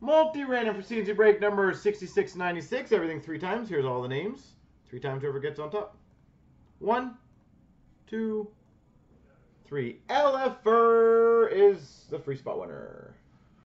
Multi-random for CNC break number 6696. Everything three times. Here's all the names. Three times whoever gets on top. One, two, three. LFR is the free spot winner.